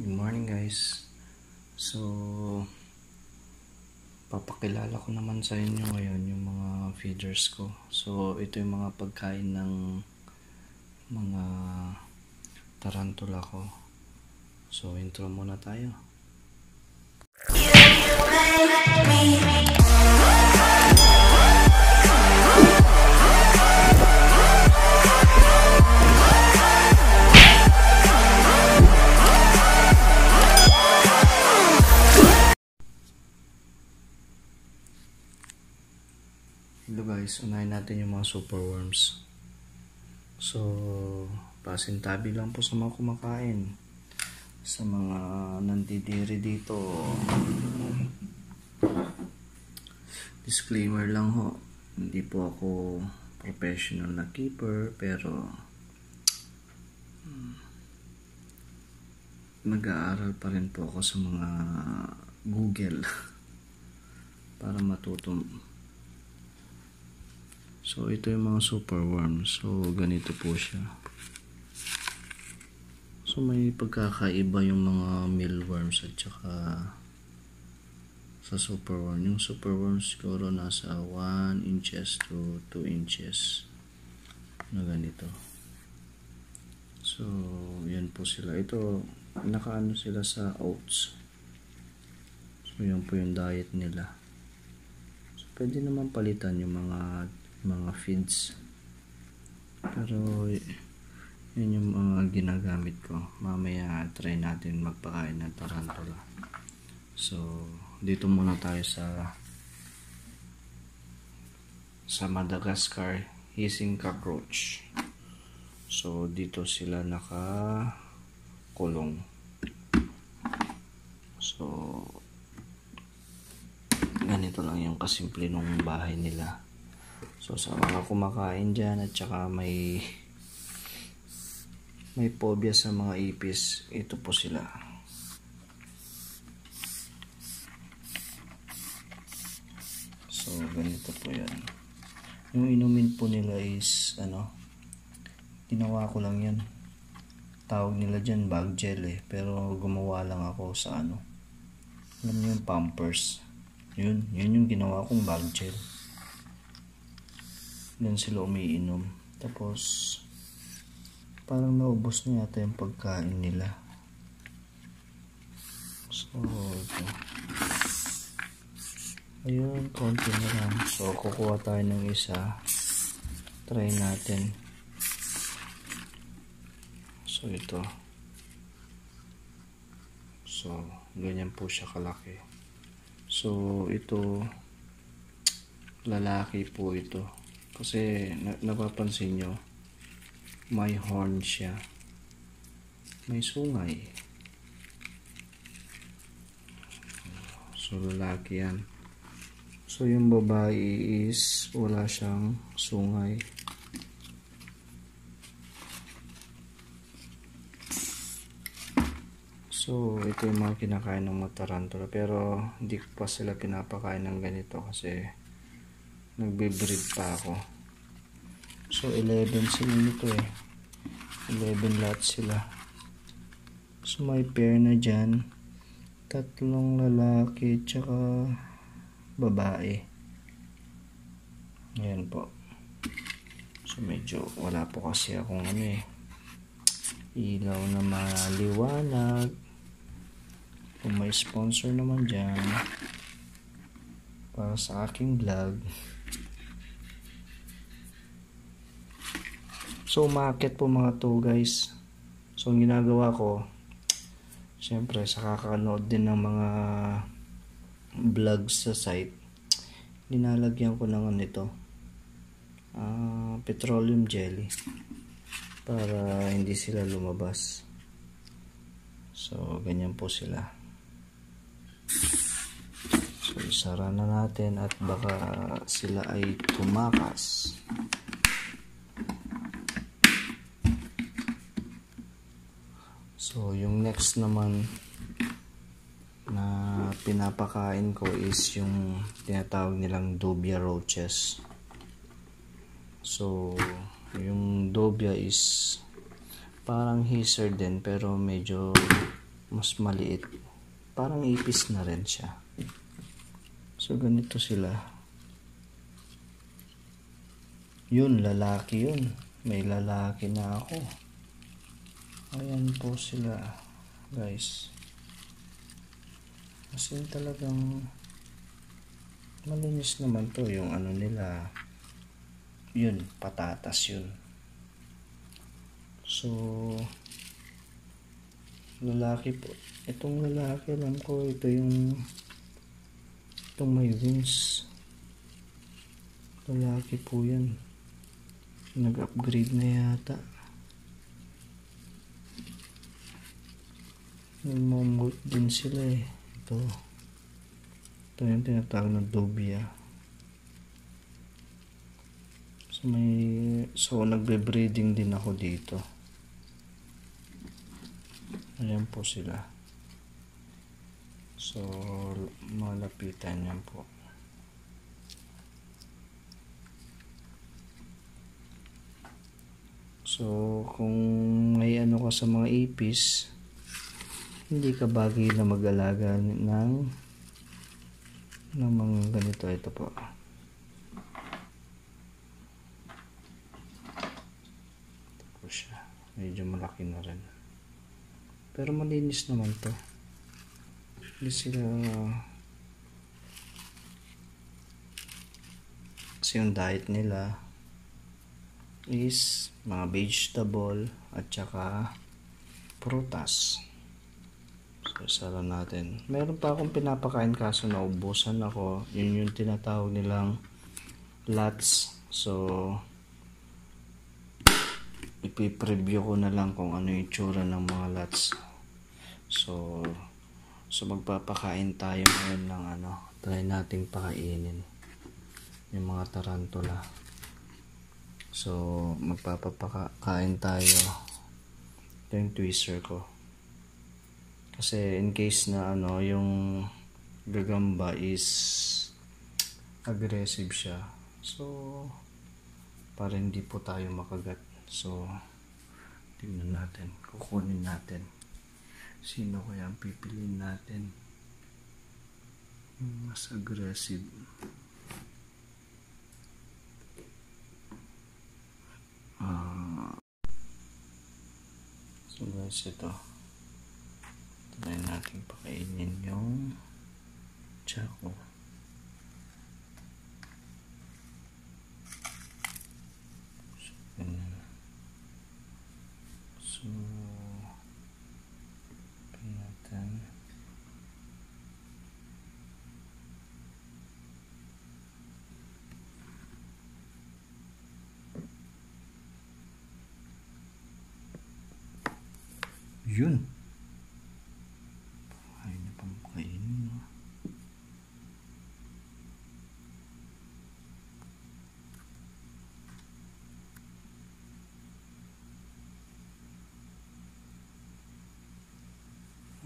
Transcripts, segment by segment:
Good morning guys. So, papakilala ko naman sa inyo ngayon yung mga feeders ko. So, ito yung mga pagkain ng mga tarantula ko. So, intro muna tayo. Hello guys, unahin natin yung mga superworms. So, pasintabi lang po sa mga kumakain. Sa mga nandidiri dito. Disclaimer lang ho. Hindi po ako professional na keeper, pero hmm, mag-aaral pa rin po ako sa mga Google para matuto So, ito yung mga superworm. So, ganito po siya. So, may pagkakaiba yung mga mealworms at saka sa superworm. Yung superworm siguro nasa 1 inches to 2 inches na ganito. So, yan po sila. Ito, nakaano sila sa oats. So, yan po yung diet nila. So, pwede naman palitan yung mga mga feeds. Pero yun yung mga ginagamit ko. Mamaya try natin magpakain ng tarantula. So dito muna tayo sa sa Madagascar hissing cockroach. So dito sila naka kulong so ganito lang yung kasimple nung bahay nila So sa mga kumakain dyan at saka may may phobia sa mga ipis, ito po sila. So ganito po yan. Yung inumin po nila is ano, ginawa ko lang yan. Tawag nila dyan bag gel eh. Pero gumawa lang ako sa ano. Alam niyo yung pampers. Yun, yun yung ginawa kong bag gel. Yan sila umiinom. Tapos, parang naubos na yata yung pagkain nila. So, ito. Ayun, konti na lang. So, kukuha tayo ng isa. Try natin. So, ito. So, ganyan po siya kalaki. So, ito, lalaki po ito. Kasi na, napapansin nyo, may horn siya. May sungay. So lalaki yan. So yung babae is wala siyang sungay. So ito yung mga kinakain ng mga tarantula. Pero hindi pa sila pinapakain ng ganito kasi nagbe-breed pa ako. So 11 sila nito eh. 11 lot sila. So may pair na dyan. Tatlong lalaki tsaka babae. Ayan po. So medyo wala po kasi akong ano eh. Ilaw na maliwanag. Kung may sponsor naman dyan para sa aking vlog So, market po mga to guys. So, ang ginagawa ko, syempre, sa kakanood din ng mga vlogs sa site, linalagyan ko ng nito, uh, petroleum jelly para hindi sila lumabas. So, ganyan po sila. So, isara na natin at baka sila ay tumakas. So, yung next naman na pinapakain ko is yung tinatawag nilang Dobia roaches. So, yung Dobia is parang hisser din pero medyo mas maliit. Parang ipis na rin siya. So, ganito sila. Yun, lalaki yun. May lalaki na ako. Ayan po sila, guys. Kasi talagang malinis naman to yung ano nila. Yun, patatas yun. So, lalaki po. Itong lalaki, alam ko, ito yung itong may wings. Lalaki po yan. Nag-upgrade na yata. Nagmamolt din sila eh. Ito. Ito yung tinatawag na dubia. So, may, so nagbe-breeding din ako dito. Ayan po sila. So, malapitan yan po. So, kung may ano ka sa mga ipis, hindi ka bagay na mag-alaga ng ng mga ganito. Ito po. Ito po siya. Medyo malaki na rin. Pero malinis naman to. Hindi sila kasi yung diet nila is mga vegetable at saka prutas. Sara natin. Meron pa akong pinapakain kaso naubusan ako. Yun yung tinatawag nilang lots. So, ipipreview ko na lang kung ano yung itsura ng mga lots. So, so magpapakain tayo ngayon ng ano. Try nating pakainin yung mga tarantula. So, magpapakain tayo. Ito yung twister ko. Kasi in case na ano, yung gagamba is aggressive siya. So, para hindi po tayo makagat. So, tingnan natin. Kukunin natin. Sino kaya ang pipiliin natin? Mas aggressive. Ah. so guys, ito. Try natin pakainin yung Chaco. So, ganyan. So. Yun. Ay na pang kainin. no?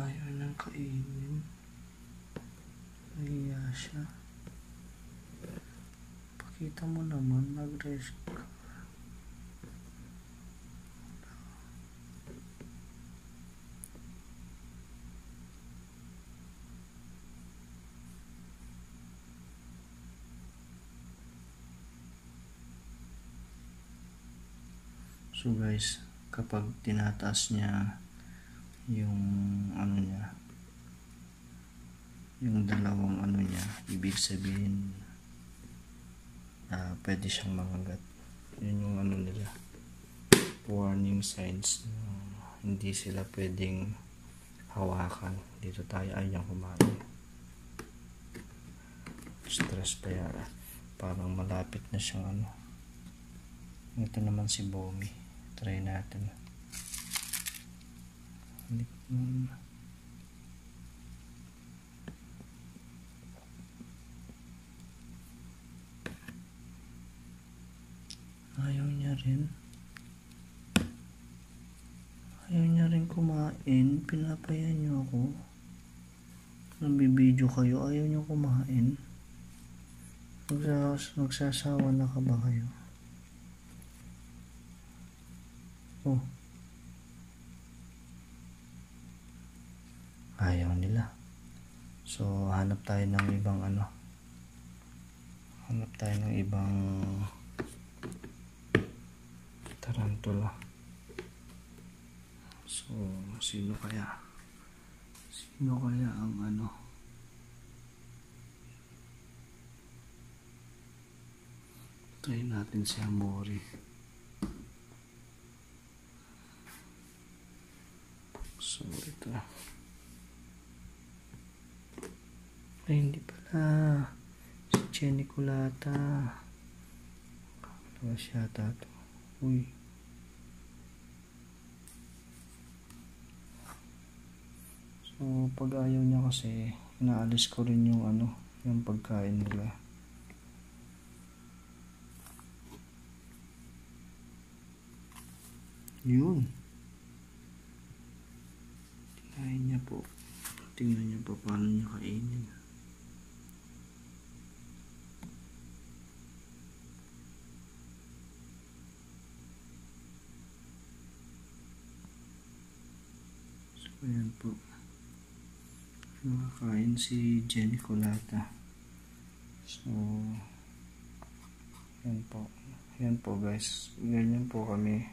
Ayaw nang kainin. Nahiya siya. Pakita mo naman, nag-rest ka. So guys, kapag tinataas niya yung yung dalawang ano niya, ibig sabihin ah pwede siyang mangagat. Yun yung ano nila, warning signs na hindi sila pwedeng hawakan. Dito tayo ay niyang kumain. Stress pa yara. Parang malapit na siyang ano. Ito naman si Bomi. Try natin. Hindi ko- Ayaw niya rin. Ayaw niya rin kumain. Pinapayan niyo ako. Nabibideo kayo. Ayaw niyo kumain. Magsas magsasawa na ka ba kayo? Oh. ayaw nila so hanap tayo ng ibang ano hanap tayo ng ibang tarantula. So sino kaya? Sino kaya ang ano? Try natin si Amori. So ito ay hindi pala. Si Jenny Culata Labas yata to uy so pag ayaw niya kasi inaalis ko rin yung ano yung pagkain nila yun Kinain niya po. Tingnan niyo po paano niya kainin. So, ayan po. Nakakain si Jenny Colata. So, ayan po. Ayan po guys. Ganyan po kami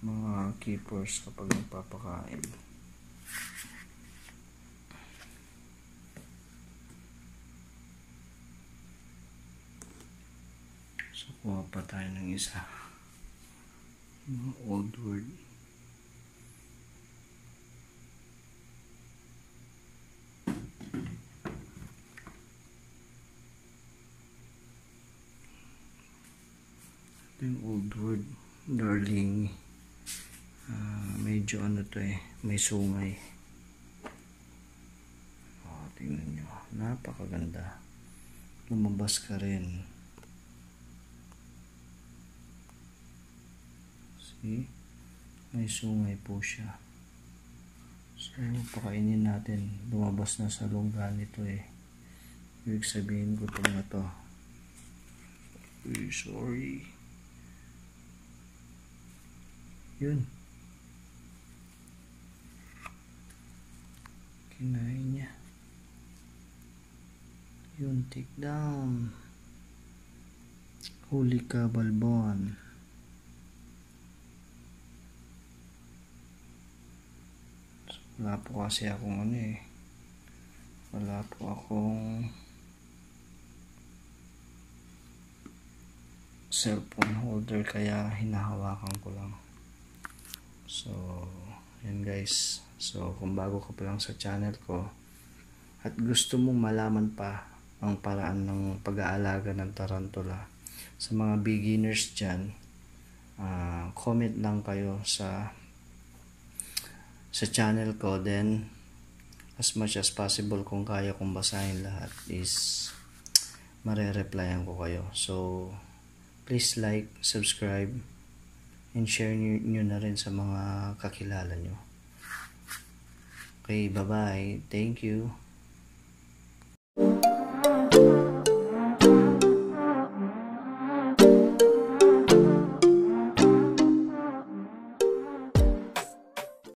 mga keepers kapag nagpapakain. So, kuha pa tayo ng isa. Mga old word. Ito yung old word. Darling. Ah, medyo ano to eh. May sungay. Oh, tingnan nyo. Napakaganda. Lumabas ka rin. See? May sungay po siya. So, pakainin natin. Lumabas na sa lungga nito eh. Ibig sabihin ko ito na to. Uy, sorry. Yun. Kinain niya. Yun, take down. Huli ka, balbon. wala po kasi akong ano eh wala po akong cellphone holder kaya hinahawakan ko lang so yan guys. So kung bago ka pa lang sa channel ko at gusto mong malaman pa ang paraan ng pag-aalaga ng tarantula sa mga beginners dyan uh, comment lang kayo sa sa channel ko. Then as much as possible kung kaya kong basahin lahat is mare-replyan ko kayo. So please like, subscribe and share nyo, nyo na rin sa mga kakilala nyo. Okay bye bye thank you